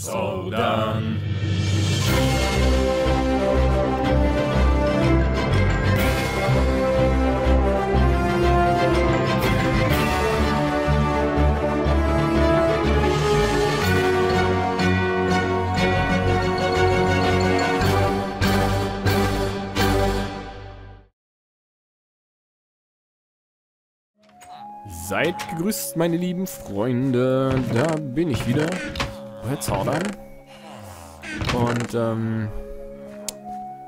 So dann. Seid gegrüßt, meine lieben Freunde. Da bin ich wieder. Bei Zaudern. Und, ähm...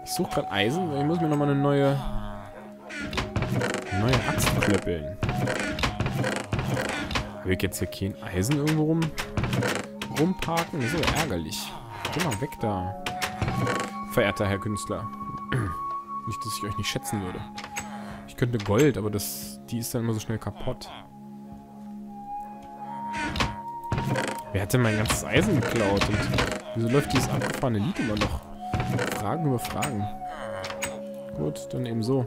Ich suche gerade Eisen, ich muss mir nochmal eine neue... Neue Axt knüppeln. Will ich jetzt hier kein Eisen irgendwo rum... rumparken? So ärgerlich. Geh mal weg da. Verehrter Herr Künstler. Nicht, dass ich euch nicht schätzen würde. Ich könnte Gold, aber das, die ist dann immer so schnell kaputt. Wer hat denn mein ganzes Eisen geklaut? Und wieso läuft dieses abgefahrene Lied immer noch? Fragen über Fragen. Gut, dann eben so. So,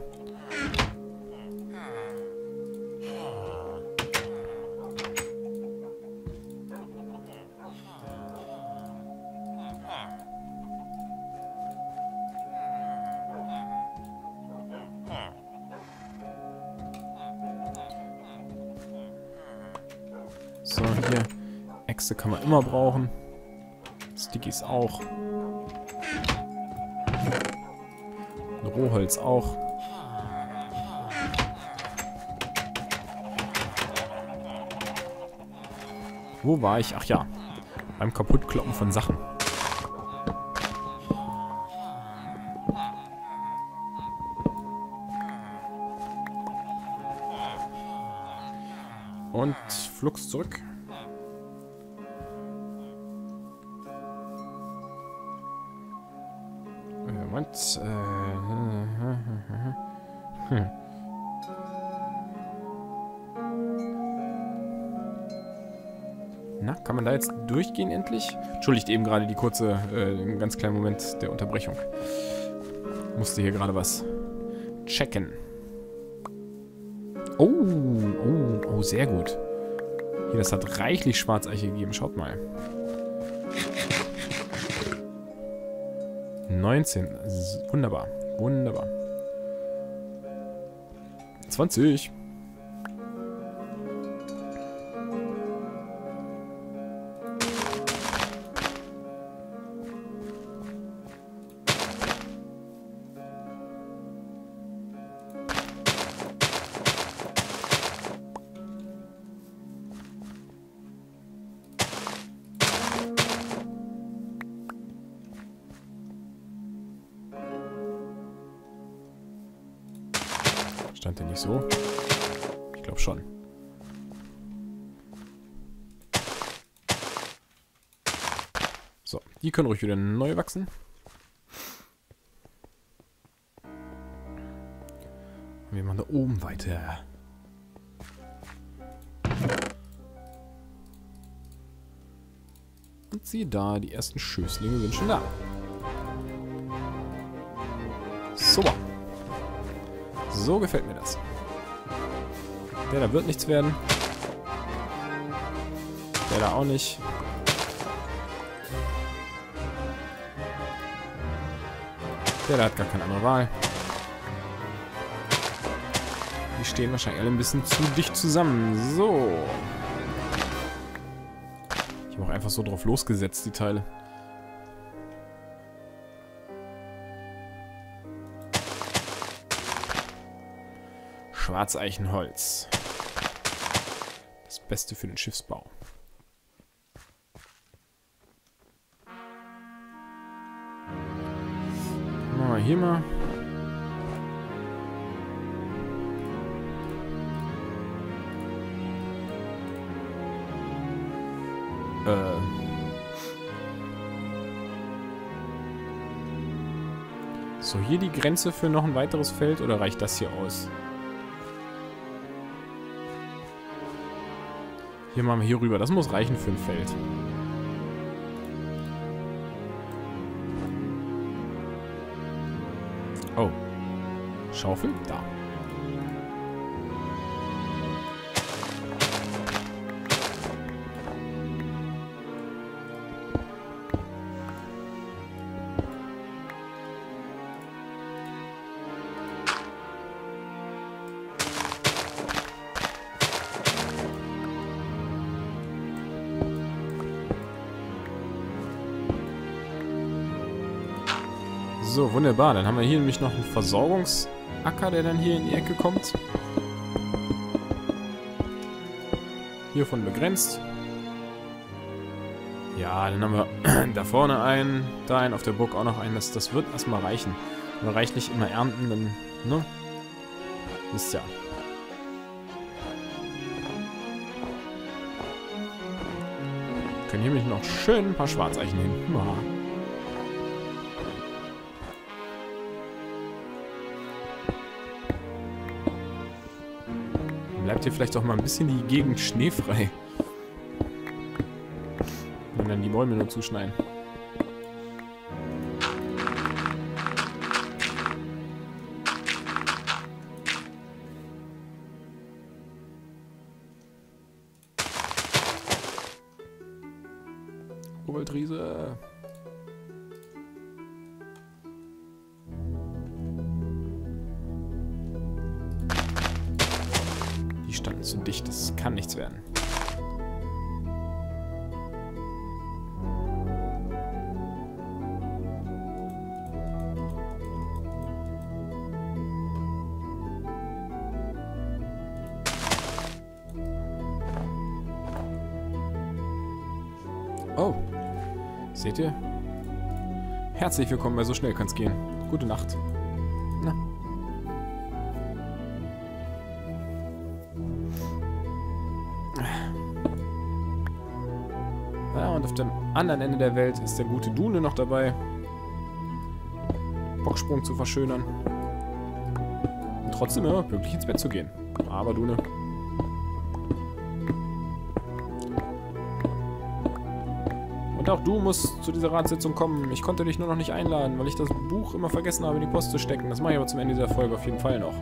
Äxte kann man immer brauchen. Stickies auch. Rohholz auch. Wo war ich? Ach ja. Beim Kaputtkloppen von Sachen. Und flugs zurück. Äh, Moment. Äh, hm. Na, kann man da jetzt durchgehen endlich? Entschuldigt eben gerade die kurze, äh, einen ganz kleinen Moment der Unterbrechung. Musste hier gerade was checken. Oh, oh, oh, sehr gut. Hier, das hat reichlich Schwarzeiche gegeben. Schaut mal. 19. S- Wunderbar. Wunderbar. 20. Stand der nicht so? Ich glaube schon. So, die können ruhig wieder neu wachsen. Und wir machen da oben weiter. Und siehe da, die ersten Schößlinge sind schon da. So. So gefällt mir das. Der da wird nichts werden. Der da auch nicht. Der da hat gar keine andere Wahl. Die stehen wahrscheinlich alle ein bisschen zu dicht zusammen. So. Ich habe auch einfach so drauf losgesetzt, die Teile. Schwarzeichenholz. Das Beste für den Schiffsbau. Machen wir hier mal. Äh. So, hier die Grenze für noch ein weiteres Feld oder reicht das hier aus? Hier machen wir hier rüber. Das muss reichen für ein Feld. Oh. Schaufel? Da. So, wunderbar. Dann haben wir hier nämlich noch einen Versorgungsacker, der dann hier in die Ecke kommt. Hiervon begrenzt. Ja, dann haben wir da vorne einen, da einen, auf der Burg auch noch einen. Das, das wird erstmal reichen. Wenn wir reichlich immer ernten, dann, ne? Wisst ja. Können hier nämlich noch schön ein paar Schwarzeichen hin. Hier vielleicht auch mal ein bisschen die Gegend schneefrei. Wenn dann die Bäume nur zuschneiden. Koboldriese. Zu dicht, das kann nichts werden. Oh. Seht ihr? Herzlich willkommen bei So schnell kann's gehen. Gute Nacht. Dem anderen Ende der Welt ist der gute Dune noch dabei. Bocksprung zu verschönern. Und trotzdem immer pünktlich ins Bett zu gehen. Aber Dune, Und auch du musst zu dieser Ratssitzung kommen. Ich konnte dich nur noch nicht einladen, weil ich das Buch immer vergessen habe, in die Post zu stecken. Das mache ich aber zum Ende dieser Folge auf jeden Fall noch.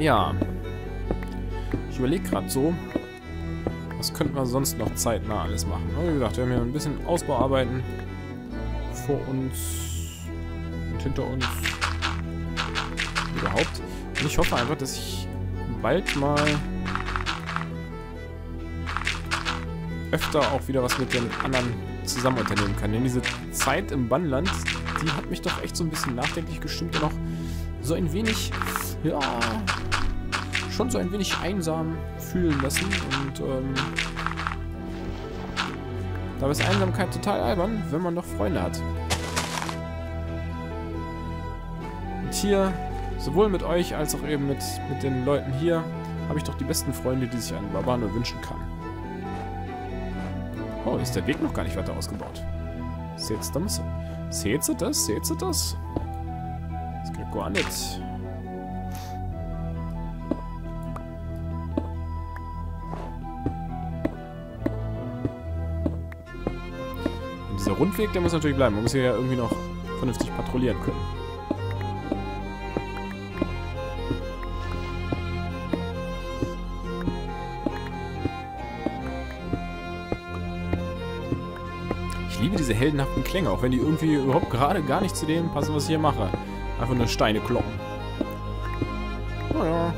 Ja. Ich überlege gerade so, was könnten wir sonst noch zeitnah alles machen? Aber wie gesagt, wir haben hier ein bisschen Ausbauarbeiten vor uns und hinter uns. Überhaupt. Und ich hoffe einfach, dass ich bald mal öfter auch wieder was mit den anderen zusammen unternehmen kann. Denn diese Zeit im Bannland, die hat mich doch echt so ein bisschen nachdenklich gestimmt und auch so ein wenig, ja, schon so ein wenig einsam fühlen lassen und ähm, da ist Einsamkeit total albern, wenn man doch Freunde hat. Und hier, sowohl mit euch als auch eben mit, mit den Leuten hier, habe ich doch die besten Freunde, die sich ein Barbar nur wünschen kann. Oh, ist der Weg noch gar nicht weiter ausgebaut. Seht ihr das? Seht ihr das? Seht ihr das? Das geht gar nicht. Dieser Rundweg, der muss natürlich bleiben. Man muss hier ja irgendwie noch vernünftig patrouillieren können. Ich liebe diese heldenhaften Klänge, auch wenn die irgendwie überhaupt gerade gar nicht zu dem passen, was ich hier mache. Einfach nur Steine kloppen. Naja.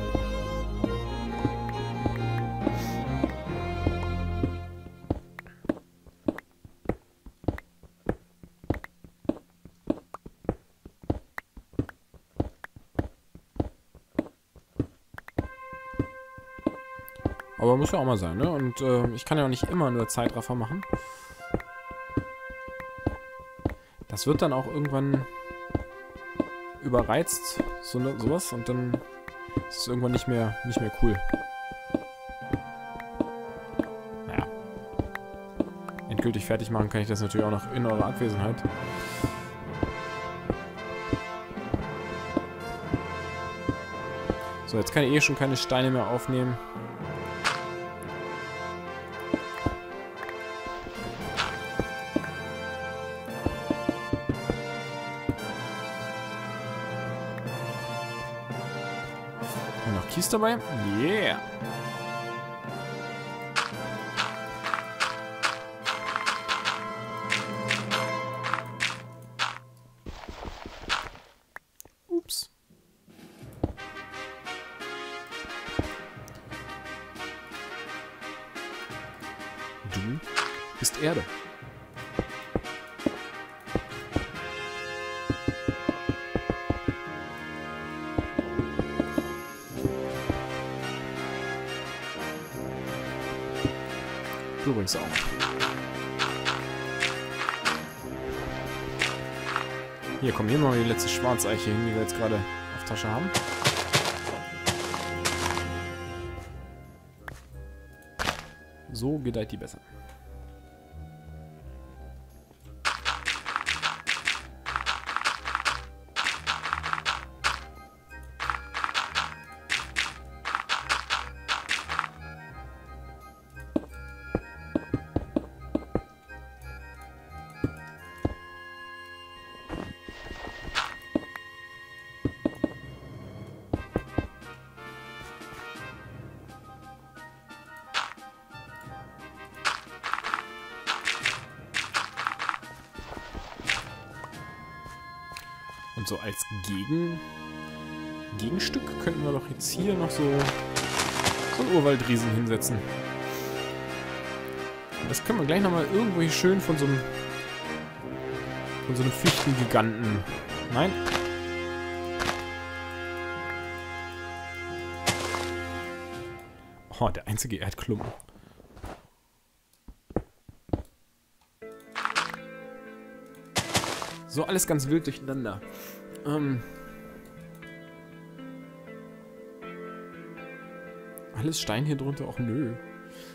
Aber muss ja auch mal sein, ne? Und äh, ich kann ja auch nicht immer nur Zeitraffer machen. Das wird dann auch irgendwann überreizt, so ne, sowas, und dann ist es irgendwann nicht mehr, nicht mehr cool. Naja. Endgültig fertig machen kann ich das natürlich auch noch in eurer Abwesenheit. So, jetzt kann ich eh schon keine Steine mehr aufnehmen. Kies dabei? Yeah. Übrigens auch. Hier, komm, hier mal die letzte Schwarzeiche hin, die wir jetzt gerade auf Tasche haben. So gedeiht die besser. Und so als Gegen Gegenstück könnten wir doch jetzt hier noch so, so einen Urwaldriesen hinsetzen. Das können wir gleich nochmal irgendwo hier schön von so einem von so einem Fichtengiganten. Nein. Oh, der einzige Erdklumpen. So alles ganz wild durcheinander. Ähm alles Stein hier drunter? auch nö.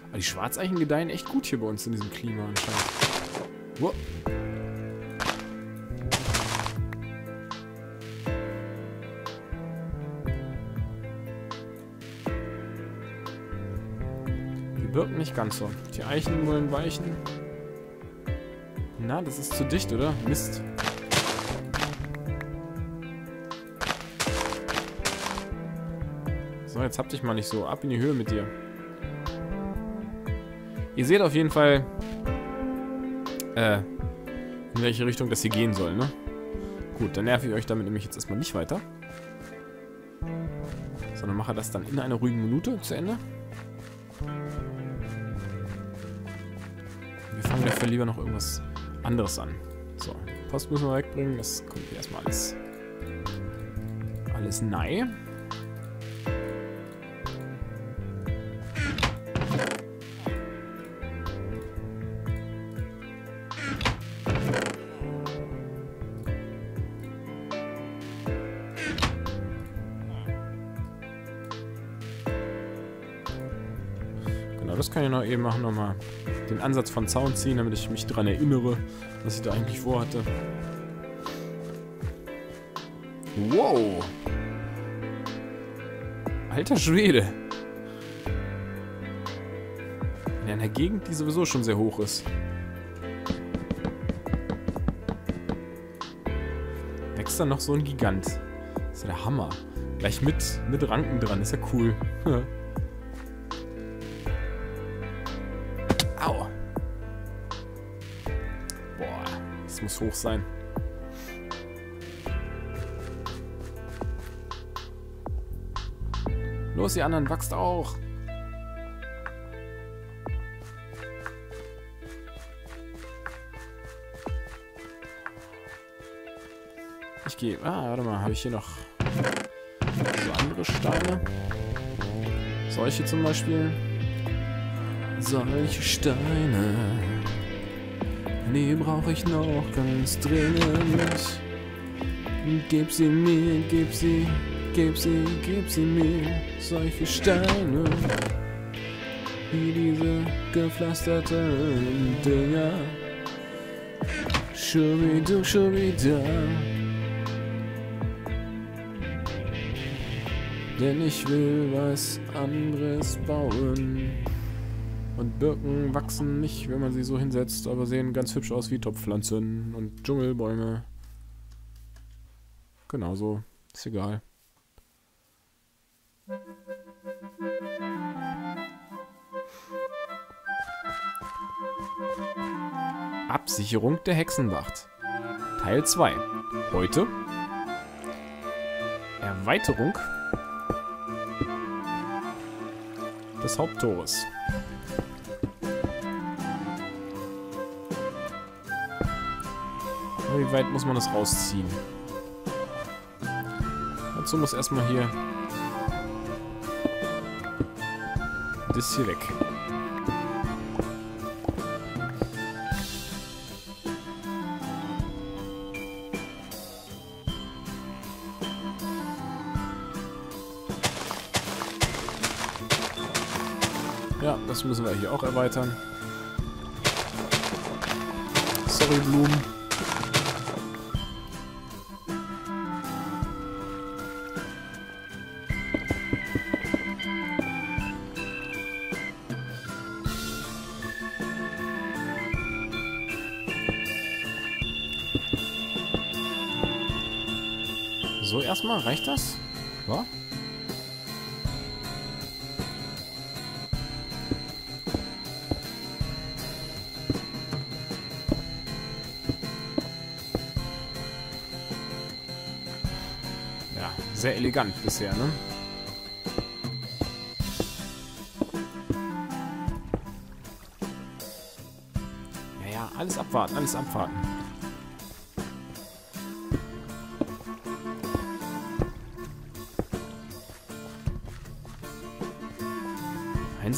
Aber die Schwarzeichen gedeihen echt gut hier bei uns in diesem Klima anscheinend. Wow. Die Birken nicht ganz so. Die Eichen wollen weichen. Na, das ist zu dicht, oder? Mist. Jetzt hab dich mal nicht so. Ab in die Höhe mit dir. Ihr seht auf jeden Fall, äh, in welche Richtung das hier gehen soll, ne? Gut, dann nerv ich euch damit nämlich jetzt erstmal nicht weiter. Sondern mache das dann in einer ruhigen Minute zu Ende. Wir fangen dafür lieber noch irgendwas anderes an. So, Post müssen wir wegbringen. Das kommt hier erstmal alles, alles nein. Ich noch eben machen, nochmal den Ansatz von Zaun ziehen, damit ich mich daran erinnere, was ich da eigentlich vorhatte. Wow! Alter Schwede! In einer Gegend, die sowieso schon sehr hoch ist. Wächst da noch so ein Gigant. Das ist ja der Hammer. Gleich mit, mit Ranken dran, ist ja cool. muss hoch sein. Los, die anderen, wachst auch. Ich gehe... Ah, warte mal, habe ich hier noch so andere Steine? Solche zum Beispiel. Solche Steine. Die brauche ich noch ganz dringend. Gib sie mir, gib sie, gib sie, gib sie mir. Solche Steine, wie diese gepflasterten Dinger. Schubidu, schubida. Denn ich will was anderes bauen. Und Birken wachsen nicht, wenn man sie so hinsetzt, aber sehen ganz hübsch aus wie Topfpflanzen und Dschungelbäume. Genauso. Ist egal. Absicherung der Hexenwacht. Teil 2. Heute Erweiterung des Haupttores. Wie weit muss man das rausziehen? Dazu muss erstmal hier das hier weg. Ja, das müssen wir hier auch erweitern. Sorry, Blumen. Erstmal, reicht das? Ja? Ja, sehr elegant bisher, ne? Ja, ja, alles abwarten, alles abwarten.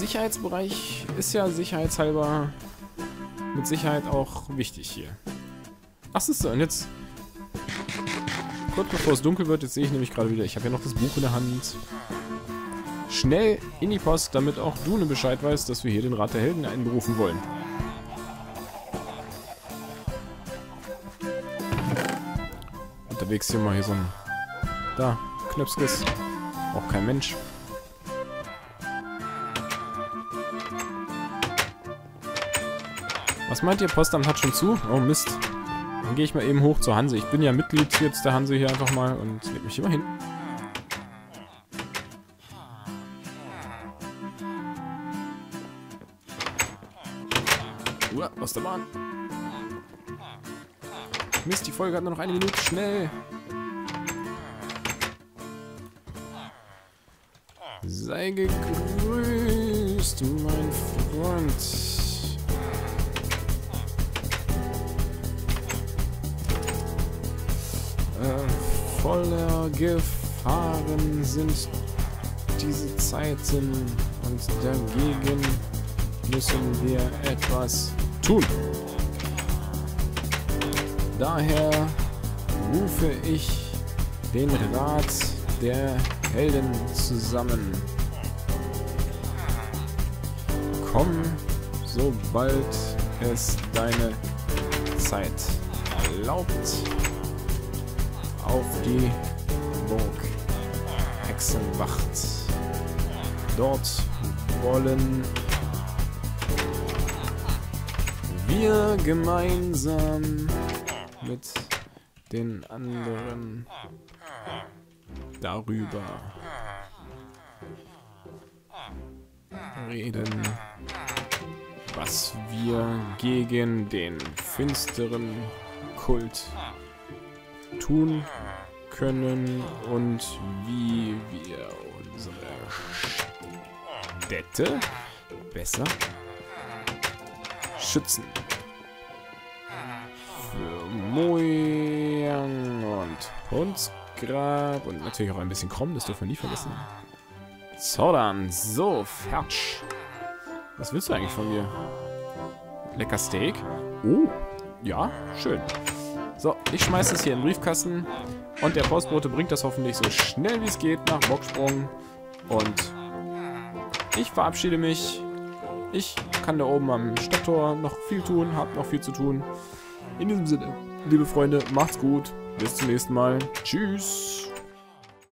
Sicherheitsbereich ist ja sicherheitshalber mit Sicherheit auch wichtig hier. Ach, ist so, und jetzt kurz bevor es dunkel wird, jetzt sehe ich nämlich gerade wieder, ich habe ja noch das Buch in der Hand. Schnell in die Post, damit auch du ne Bescheid weißt, dass wir hier den Rat der Helden einberufen wollen. Unterwegs hier mal hier so ein... Da, Knöpskes. Auch kein Mensch. Was meint ihr, Postamt hat schon zu? Oh Mist. Dann gehe ich mal eben hoch zur Hanse. Ich bin ja Mitglied jetzt der Hanse hier einfach mal und leg mich mal hin. Uah, aus der Bahn. Mist, die Folge hat nur noch eine Minute. Schnell. Sei gegrüßt, mein Freund. Voller Gefahren sind diese Zeiten und dagegen müssen wir etwas tun. Daher rufe ich den Rat der Helden zusammen. Komm, sobald es deine Zeit erlaubt, auf die Burg Hexenwacht. Dort wollen wir gemeinsam mit den anderen darüber reden, was wir gegen den finsteren Kult tun können und wie wir unsere Städte besser schützen. Für Mojang und Hundsgrab und natürlich auch ein bisschen Krom, das dürfen wir nie vergessen. So dann, so, fertig. Was willst du eigentlich von mir? Lecker Steak? Oh, ja, schön. So, ich schmeiße es hier in den Briefkasten und der Postbote bringt das hoffentlich so schnell wie es geht nach Bocksprung. Und ich verabschiede mich. Ich kann da oben am Stadttor noch viel tun, hab noch viel zu tun. In diesem Sinne, liebe Freunde, macht's gut. Bis zum nächsten Mal. Tschüss.